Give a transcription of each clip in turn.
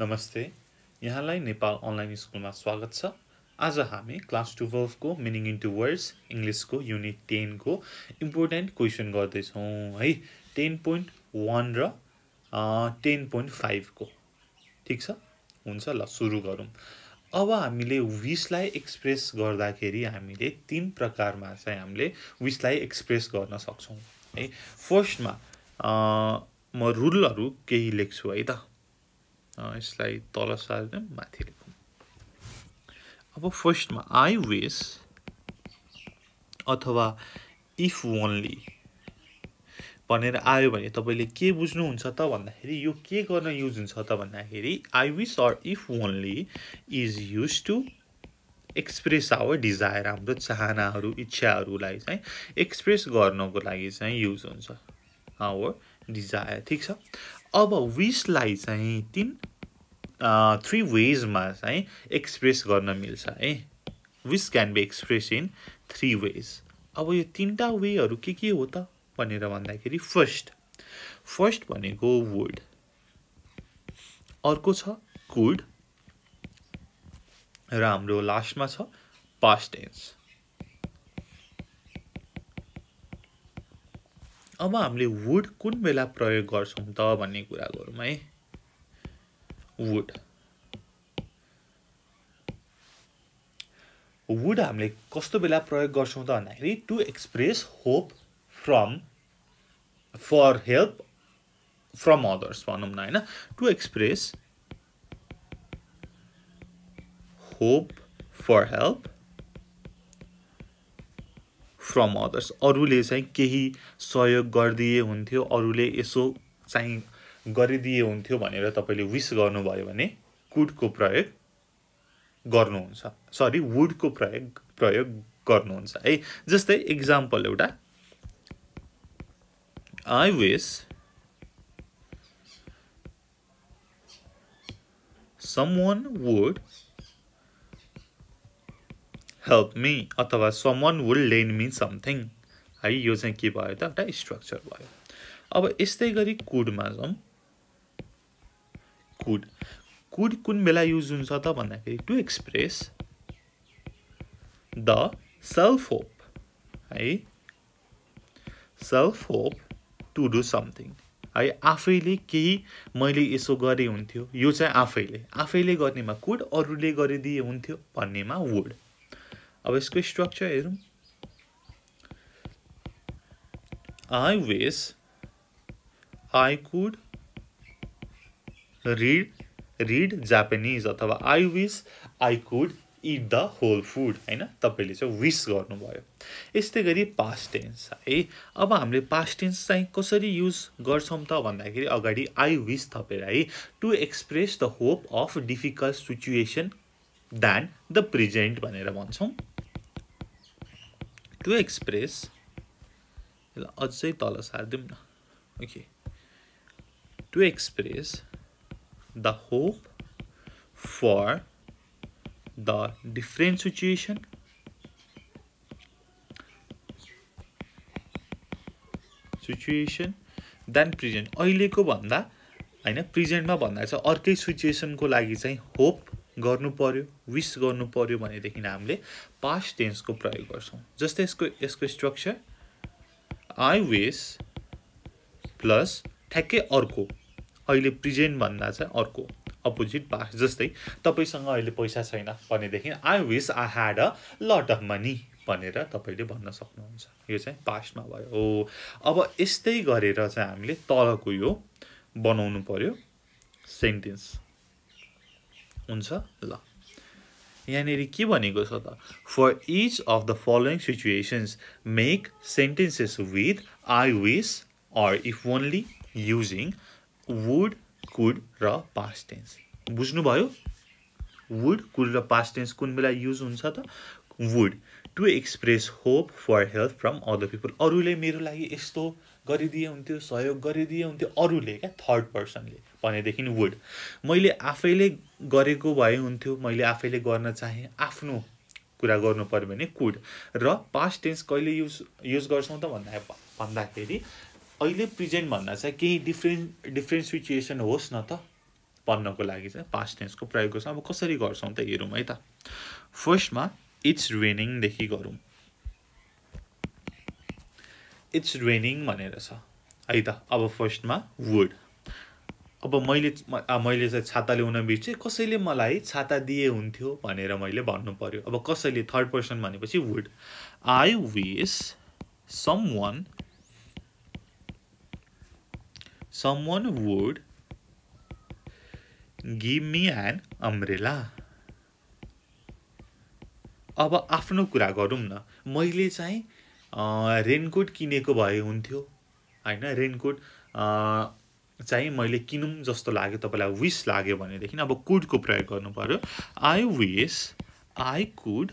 नमस्ते। यहाँलाई नेपाल अनलाइन स्कुलमा स्वागत छ। आज हामी क्लास टुवेल्भको मिनिङ इन्टु वर्ड्स इङ्ग्लिसको युनिट टेनको इम्पोर्टेन्ट क्वेसन गर्दैछौँ है। टेन पोइन्ट वान र टेन पोइन्ट फाइभको। ठिक छ? हुन्छ ल सुरु गरौँ। अब हामीले विसलाई एक्सप्रेस गर्दाखेरि हामीले तिन प्रकारमा चाहिँ हामीले विसलाई एक्सप्रेस गर्न सक्छौँ है। फर्स्टमा म रुलहरू केही लेख्छु है त। यसलाई तल सार्दै माथि लेखौँ अब फर्स्टमा आई विस अथवा इफ ओन्ली भनेर आयो भने तपाईँले के बुझ्नुहुन्छ त भन्दाखेरि यो के गर्न युज हुन्छ त भन्दाखेरि I wish or if only is use to express our desire हाम्रो चाहनाहरू इच्छाहरूलाई चाहिँ एक्सप्रेस गर्नको लागि चाहिँ युज हुन्छ। आवर डिजायर ठिक छ? अब विसलाई चाहिँ तिन थ्री वेजमा चाहिँ एक्सप्रेस गर्न मिल्छ है? Wish can be express in three ways अब यो तिनवटा वेहरू के के हो त भनेर भन्दाखेरि फर्स्ट फर्स्ट भनेको वुड अर्को छ कुड र हाम्रो लास्टमा छ पास्ट टेन्स अब हामीले वुड कुन बेला प्रयोग गर्छौँ त भन्ने कुरा गरौँ है? वुड वुड हामीले कस्तो बेला प्रयोग गर्छौँ त भन्दाखेरि to express hope from for help from others भनौँ न होइन? To express hope for help from others अरूले चाहिँ केही सहयोग गरिदिए हुन्थ्यो अरूले यसो चाहिँ गरिदिए हुन्थ्यो भनेर तपाईँले विस गर्नुभयो भने कुडको प्रयोग गर्नुहुन्छ। सरी वुडको प्रयोग प्रयोग गर्नुहुन्छ। है जस्तै इक्जाम्पल एउटा। I wish someone would help me अथवा someone will lend me something है यो चाहिँ के भयो त? एउटा स्ट्रक्चर भयो। अब यस्तै गरी कुडमा जाउँ कुड कुड कुन बेला युज हुन्छ त भन्दाखेरि to express the self hope है? Self hope to do something है आफैले केही मैले यसो गरेँ हुन्थ्यो यो चाहिँ आफैले। आफैले गर्नेमा कुड अरूले गरिदिए हुन्थ्यो भन्नेमा वुड अब इसको स्ट्रक्चर हेरौँ। I wish I could read read Japanese अथवा I wish I could eat the whole food होइन? तपाईँले चाहिँ विस गर्नुभयो। यस्तै गरी पास्ट टेन्स है? अब हामीले पास्ट टेन्स चाहिँ कसरी युज गर्छौँ त भन्दाखेरि अगाडि आई विस थपेर है to express the hope of difficult situation then the present भनेर भन्छौँ। टु एक्सप्रेस यसलाई अझै तल सारिदिउँ न। Okay to express the hope for the different situation situation then present अहिलेको भन्दा होइन प्रेजेन्टमा भन्दा चाहिँ अर्कै सिचुएसनको लागि चाहिँ होप गर्नु पर्यो विस गर्नु पर्यो भनेदेखि हामीले पास्ट टेन्सको प्रयोग गर्छौँ। जस्तै यसको यसको स्ट्रक्चर आई विस प्लस ठ्याक्कै अर्को। अहिले प्रेजेन्ट भन्दा चाहिँ अर्को अपोजिट पास्ट जस्तै तपाईँसँग अहिले पैसा छैन भनेदेखि I wish I had a lot of money भनेर तपाईँले भन्न सक्नुहुन्छ। यो चाहिँ पास्टमा भयो। हो। अब यस्तै गरेर चाहिँ हामीले तलको यो बनाउनु पर्यो। सेन्टेन्स। हुन्छ? ल। यहाँनिर के भनेको छ त? For each of the following situations make sentences with I wish or if only using would could र पास्ट टेन्स बुझ्नुभयो? वुड कुड र पास्ट टेन्स कुन बेला युज हुन्छ त? Would to express hope for help from other people अरूले मेरो लागि यस्तो गरिदिए हुन्थ्यो सहयोग गरिदिए हुन्थ्यो अरूले क्या? थर्ड पर्सनले भनेदेखि वुड मैले आफैले गरेको भए हुन्थ्यो मैले आफैले गर्न चाहेँ आफ्नो कुरा गर्नु पऱ्यो भने कुड र पास्ट टेन्स कहिले युज युज गर्छौँ त भन्दा भन्दाखेरि अहिले प्रेजेन्ट भन्दा चाहिँ केही डिफ्रेन्ट डिफ्रेन्ट सिचुएसन होस् न त भन्नको लागि चाहिँ पास्ट टेन्सको प्रयोग गर्छौँ अब कसरी गर्छौँ त हेरौँ है त। फर्स्टमा इट्स रेनिङदेखि गरौँ। इट्स रेनिङ भनेर छ। है त अब फर्स्टमा वुड अब मैले मैले चाहिँ छाता ल्याउन बिर्सेँ कसैले मलाई छाता दिए हुन्थ्यो भनेर मैले भन्नु पऱ्यो अब कसैले थर्ड पर्सन भनेपछि would I wish someone one would give me an umbrella अब आफ्नो कुरा गरौँ न। मैले चाहिँ रेनकोट किनेको भए हुन्थ्यो होइन? रेनकोट चाहिँ मैले किनौँ जस्तो लाग्यो तपाईँलाई विस लाग्यो भनेदेखि अब कुडको प्रयोग गर्नु पऱ्यो I wish I could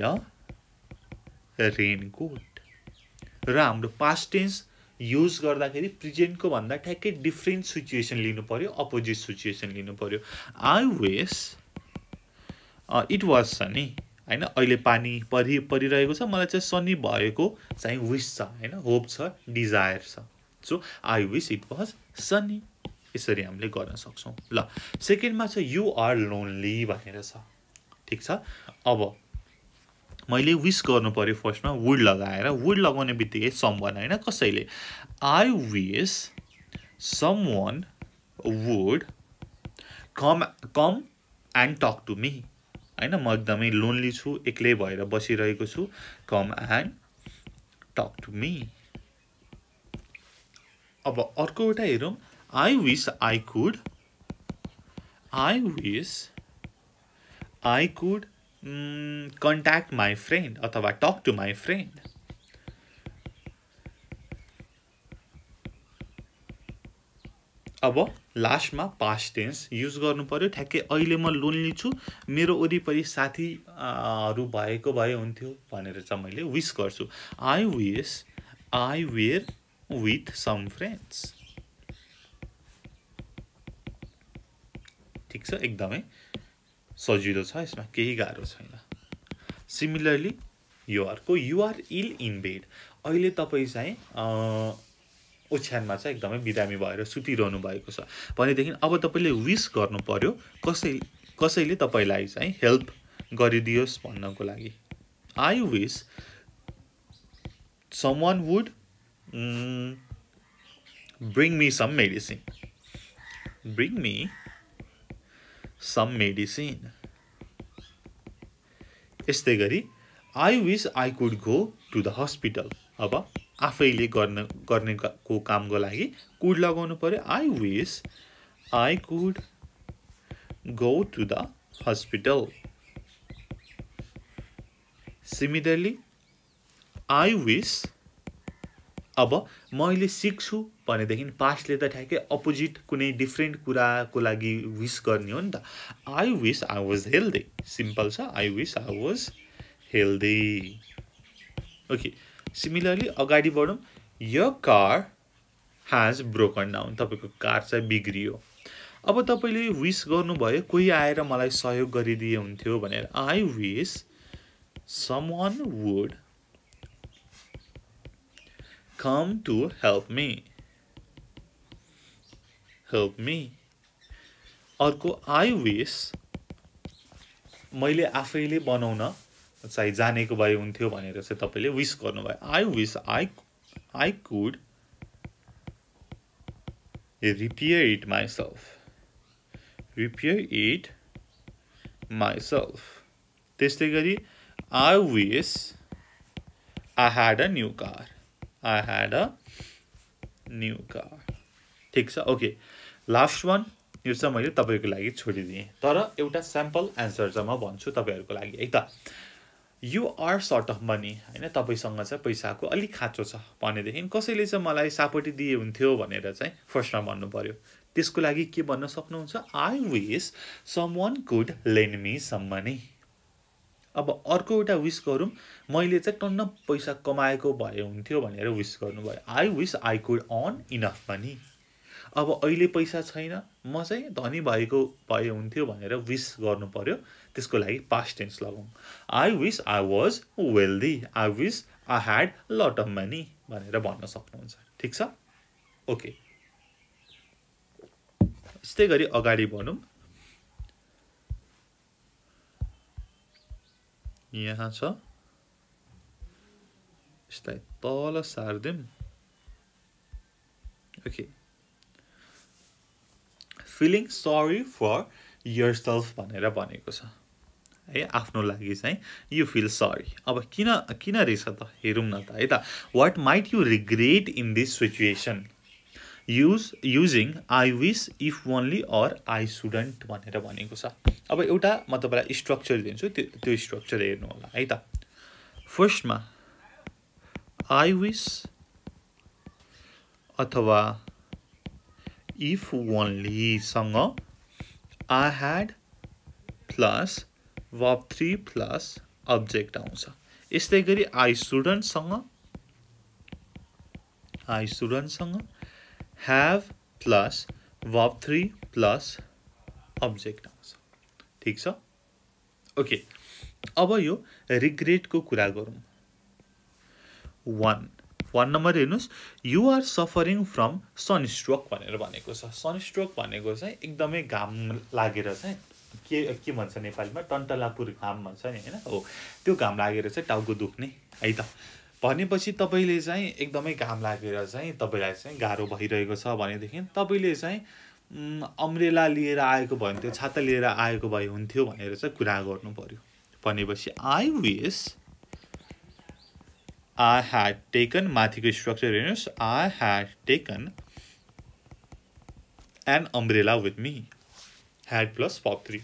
a raincoat र हाम्रो पास्ट टेन्स युज गर्दाखेरि प्रेजेन्टको भन्दा ठ्याक्कै डिफ्रेन्ट सिचुएसन लिनु पऱ्यो अपोजिट सिचुएसन लिनु पऱ्यो I wish it was sunny होइन? अहिले पानी परि परिरहेको छ। मलाई चाहिँ सनी भएको चाहिँ विस छ होइन? होप छ डिजायर छ। So I wish it was sunny यसरी हामीले गर्न सक्छौँ। ल सेकेन्डमा चाहिँ यु आर लोन्ली भनेर छ। ठिक छ? अब मैले विस गर्नु पऱ्यो फर्स्टमा वुड लगाएर वुड लगाउने बित्तिकै सम होइन कसैले? I wish someone would come come and talk to me होइन म एकदमै लोन्ली छु एक्लै भएर बसिरहेको छु। Come and talk to me अब अर्को एउटा हेरौँ। I wish I could I wish I could contact my friend अथवा टक टु माई फ्रेन्ड अब लास्टमा पास्ट टेन्स युज गर्नु पऱ्यो ठ्याक्कै अहिले म लोन्ली छु। मेरो वरिपरि साथीहरू भएको भए हुन्थ्यो भनेर चाहिँ मैले विस गर्छु। I wish I were with some friends ठिक छ? एकदमै। सजिलो छ यसमा केही गाह्रो छैन। सिमिलरली युआरको युआर इल इन बेड अहिले तपाईँ चाहिँ ओछ्यानमा चाहिँ एकदमै बिरामी भएर सुतिरहनु भएको छ। भनेदेखि अब तपाईँले विस गर्नु पर्यो कसै कसैले तपाईँलाई चाहिँ हेल्प गरिदियोस् भन्नको लागि। I wish someone would bring me some medicine bring me some medicine यस्तै गरी I wish I could go to the hospital अब आफैले गर्न गर्नेको कामको लागि कुड लगाउनु पऱ्यो I wish I could go to the hospital similarly I wish अब मैले सिक्छु भनेदेखि पास्टले त ठ्याक्कै अपोजिट कुनै डिफ्रेन्ट कुराको लागि विस गर्ने हो नि त। I wish I was healthy simple छ। I wish I was healthy okay similarly अगाडि बढौँ। A car has broken down तपाईँको कार चाहिँ बिग्रियो। अब तपाईँले विस गर्नुभयो कोही आएर मलाई सहयोग गरिदिए हुन्थ्यो भनेर। I wish someone would come to help me help me अर्को आई विस मैले आफैले बनाउन चाहिँ जानेको भए हुन्थ्यो भनेर चाहिँ तपाईँले विस गर्नुभयो। I wish I I could repair it myself repair it myself त्यस्तै गरी I wish I had a new car I had a new car ठिक छ ओके। लास्ट वान यो चाहिँ मैले तपाईँको लागि छोडिदिएँ। तर एउटा स्याम्पल एन्सर चाहिँ म भन्छु तपाईँहरूको लागि है त। You are short of money होइन? तपाईँसँग चाहिँ पैसाको अलिक खाँचो छ भनेदेखि कसैले चाहिँ मलाई सापटी दिए हुन्थ्यो भनेर चाहिँ फर्स्टमा भन्नु पऱ्यो त्यसको लागि के भन्न सक्नुहुन्छ? I wish someone could lend me some money अब अर्को एउटा विस गरौँ। मैले चाहिँ टन्न पैसा कमाएको भए हुन्थ्यो भनेर विस गर्नुभयो। I wish I could earn enough money अब अहिले पैसा छैन। म चाहिँ धनी भएको भए हुन्थ्यो भनेर विस गर्नु पऱ्यो त्यसको लागि पास्ट टेन्स लगाउँ। I wish I was wealthy I wish I had lot of money भनेर भन्न सक्नुहुन्छ। ठिक छ? ओके त्यस्तै गरी अगाडि बढौँ। यहाँ छ यसलाई तल सारिदिउँ okay feeling sorry for yourself भनेर भनेको छ। है आफ्नो लागि चाहिँ यु फिल सरी अब किन किन रहेछ त? हेरौँ न त है त। What might you regret in this situation use using I wish if only or I shouldn't भनेर भनेको छ। अब एउटा म तपाईँलाई स्ट्रक्चर दिन्छु त्यो त्यो स्ट्रक्चर हेर्नु होला है त। फर्स्टमा आई विस अथवा if ओन्लीसँग I had plus verb three plus object आउँछ। यस्तै गरी आई स्टुडेन्टसँग I स्टुडेन्टसँग have plus verb three plus object आउँछ ठिक छ? ओके अब यो रिग्रेटको कुरा गरौँ। वान वान नम्बर हेर्नुहोस्। युआर सफरिङ फ्रम सनस्ट्रोक भनेर भनेको छ। सनस्ट्रोक भनेको चाहिँ एकदमै घाम लागेर चाहिँ के के भन्छ नेपालीमा? टन्टलापुर घाम भन्छ नि होइन? हो। त्यो घाम लागेर चाहिँ टाउको दुख्ने। है त। भनेपछि तपाईँले चाहिँ एकदमै घाम लागेर चाहिँ तपाईँलाई चाहिँ गाह्रो भइरहेको छ भनेदेखि तपाईँले चाहिँ अम्रेला लिएर आएको भयो भने त्यो छाता लिएर आएको भए हुन्थ्यो भनेर चाहिँ कुरा गर्नु पऱ्यो भनेपछि I wish I had taken माथिको स्ट्रक्चर हेर्नुहोस् I had taken an umbrella with me had plus pop 3.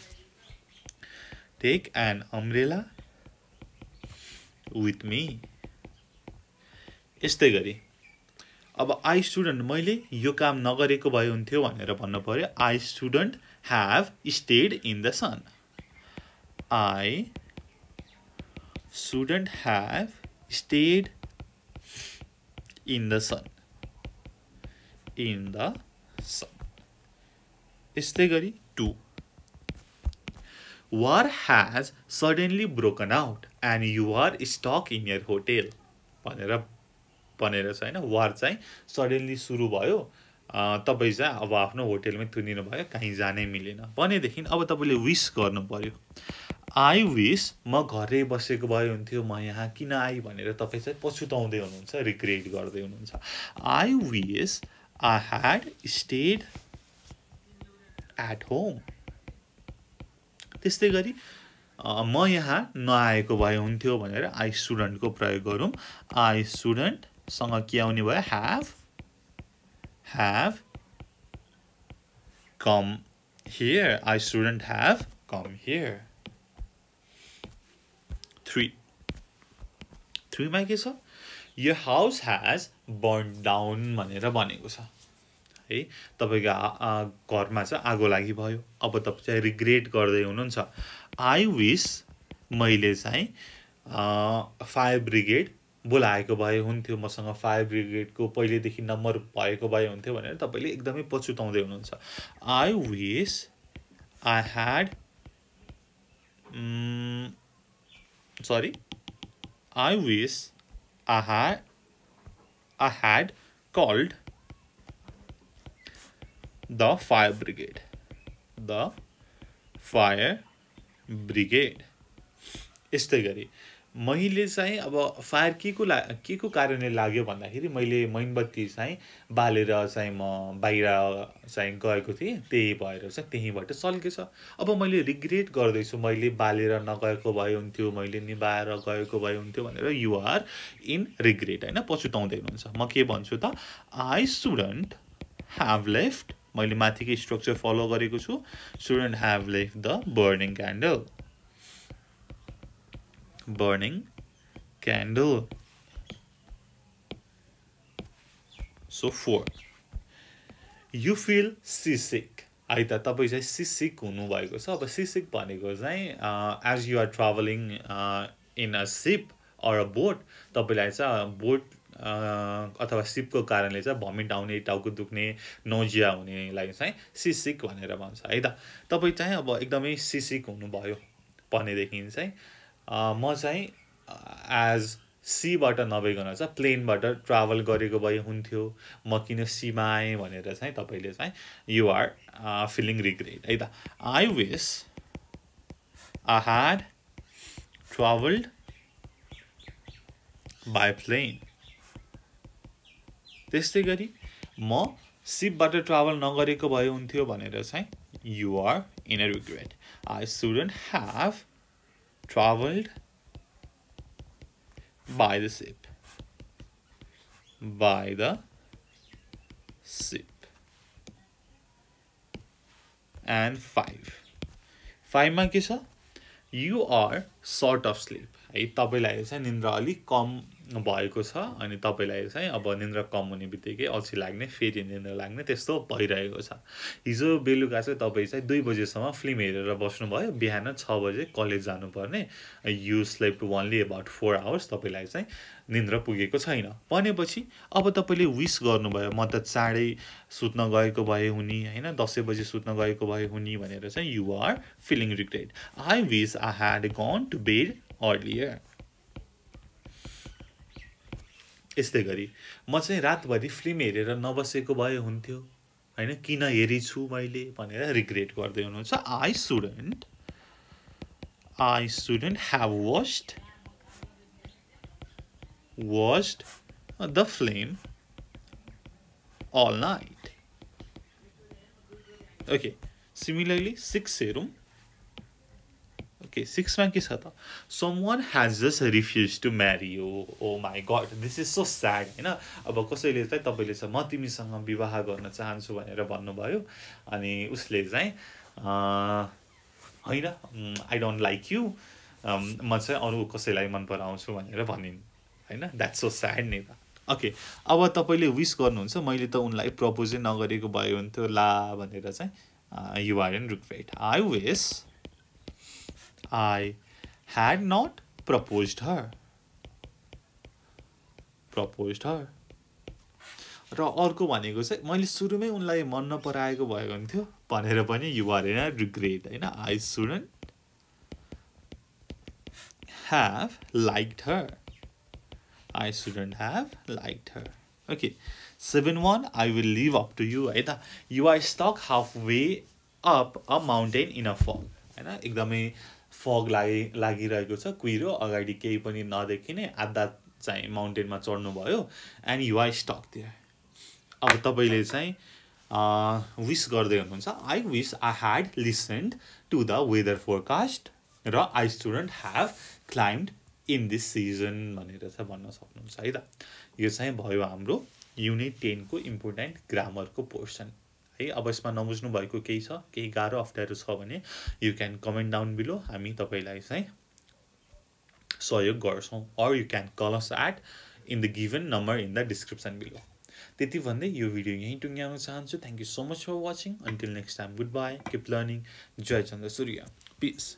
Take an umbrella with me. यस्तै गरी। अब आई स्टुडेन्ट मैले यो काम नगरेको भए हुन्थ्यो भनेर भन्नु पऱ्यो I shouldn't have stayed in the sun I shouldn't have stayed in the sun in the sun यस्तै गरी to war has suddenly broken out and you are stuck in your hotel भनेर भनेर चाहिँ होइन वार चाहिँ सडनली सुरु भयो। तपाईँ चाहिँ अब आफ्नो होटेलमै थुनिनु भयो कहीँ जानै मिलेन। भनेदेखि अब तपाईँले विस गर्नु पऱ्यो आई विस म घरै बसेको भए हुन्थ्यो म यहाँ किन आएँ भनेर तपाईँ चाहिँ पछुताउँदै हुनुहुन्छ रिग्रेट गर्दै हुनुहुन्छ। I wish I had stayed at home त्यस्तै गरी म यहाँ नआएको भए हुन्थ्यो भनेर आई स्टुडेन्टको प्रयोग गरौँ। आई स्टुडेन्टसँग के आउने भयो have have come here I shouldn't have come here three थ्रीमा के छ यो हाउस ह्याज बर्न डाउन भनेर भनेको छ। है तपाईँको घरमा चाहिँ आगो लागि भयो। अब तपाईँ चाहिँ रिग्रेट गर्दै हुनुहुन्छ। आई विस मैले चाहिँ फायर ब्रिगेड बोलाएको भए हुन्थ्यो मसँग फायर ब्रिगेडको पहिलेदेखि नम्बर भएको भए हुन्थ्यो भनेर तपाईँले एकदमै पछुताउँदै हुनुहुन्छ। I wish I had sorry I wish I I had called the fire brigade the fire brigade यस्तै गरी। मैले चाहिँ अब फायर के को ला के को कारणले लाग्यो भन्दाखेरि मैले मैनबत्ती चाहिँ बालेर चाहिँ म बाहिर चाहिँ गएको थिएँ। त्यही भएर चाहिँ त्यहीँबाट सल्केछ। अब मैले रिग्रेट गर्दैछु। मैले बालेर नगएको भए हुन्थ्यो मैले निभाएर गएको भए हुन्थ्यो भनेर युआर इन रिग्रेट होइन? पछुताउँदै हुनुहुन्छ। म के भन्छु त? आई स्टुडेन्ट ह्याभ लेफ्ट मैले माथिकै स्ट्रक्चर फलो गरेको छु। Shouldn't have left the burning candle burning candle so four you feel seasick है त तपाईँ चाहिँ सिसिक हुनुभएको छ अब सिसिक भनेको चाहिँ as you are travelling in a ship or a boat तपाईँलाई चाहिँ बोट अथवा सिपको कारणले चाहिँ भमिट आउने टाउको दुख्ने नोजिया हुनेलाई चाहिँ सिसिक भनेर भन्छ है त तपाईँ चाहिँ अब एकदमै सिसिक हुनुभयो भनेदेखि चाहिँ म चाहिँ एज सीबाट नभइकन चाहिँ प्लेनबाट ट्राभल गरेको भए हुन्थ्यो। म किन सीमा आएँ भनेर चाहिँ तपाईँले चाहिँ युआर फिलिङ रिग्रेट है त? I wish I had travelled by plane त्यस्तै गरी म सिपबाट ट्राभल नगरेको भए हुन्थ्यो भनेर चाहिँ you're in a regret I shouldn't have travelled by the ship. By the ship. And 5 5 मा के छ you are short of sleep है तपाईँलाई चाहिँ निन्द्रा अलिक कम भएको छ अनि तपाईँलाई चाहिँ अब निन्द्रा कम हुने बित्तिकै अल्छी लाग्ने फेरि निन्द्रा लाग्ने त्यस्तो भइरहेको छ। हिजो बेलुका चाहिँ तपाईँ चाहिँ दुई बजीसम्म फिल्म हेरेर बस्नुभयो। बिहान छ बजे कलेज जानुपर्ने। You slept only about four hours तपाईँलाई चाहिँ निन्द्रा पुगेको छैन। भनेपछि अब तपाईँले विस गर्नुभयो म त चाँडै सुत्न गएको भए हुने होइन? दसैँ बजी सुत्न गएको भए हुने भनेर चाहिँ you are feeling regret I wish I had gone to bed earlier यस्तै गरी। म चाहिँ रातभरि फिल्म हेरेर नबसेको भए हुन्थ्यो। होइन किन हेरिछु मैले भनेर रिग्रेट गर्दै हुनुहुन्छ। I shouldn't I shouldn't have watched watched the film all night okay similarly six हेरौँ ओके सिक्समा के छ त someone has just refused to marry oh oh my god this is so sad होइन अब कसैले चाहिँ तपाईँले चाहिँ म तिमीसँग विवाह गर्न चाहन्छु भनेर भन्नुभयो अनि उसले चाहिँ होइन आई डोन्ट लाइक यु म चाहिँ अरू कसैलाई मन पराउँछु भनेर भनिन्. होइन? द्याट्स सो स्याड नि ओके अब तपाईँले विस गर्नुहुन्छ मैले त उनलाई प्रपोजै नगरेको भए हुन्थ्यो ला भनेर चाहिँ you're in regret I wish I had not proposed her. Proposed her. र अर्को भनेको चाहिँ मैले सुरुमै उनलाई मन नपराएको भएको हुन्थ्यो भनेर पनि युआर इन रिग्रेट होइन? I shouldn't have like her I shouldn't have like her okay seven one I will live up to you है त you're stuck halfway up a mountain in a fall होइन? एकदमै फग लागि लागिरहेको छ कुहिरो अगाडि केही पनि नदेखिने आधा चाहिँ माउन्टेनमा चढ्नुभयो एन्ड युआई स्टक थियो अब तपाईँले चाहिँ विस गर्दै हुनुहुन्छ। I wish I had listened to the weather forecast र I shouldn't have climbed in this season भनेर चाहिँ भन्न सक्नुहुन्छ है त? यो चाहिँ भयो हाम्रो युनिट टेनको इम्पोर्टेन्ट ग्रामरको पोर्सन है अब यसमा नबुझ्नु भएको केही छ केही गाह्रो अप्ठ्यारो छ भने you can comment down below हामी तपाईँलाई चाहिँ सहयोग गर्छौँ or you can call us at in the given number in the description below त्यति भन्दै यो भिडियो यहीँ टुङ्ग्याउन चाहन्छु। Thank you so much for watching until next time goodbye keep learning जय चन्द्र सूर्य पिस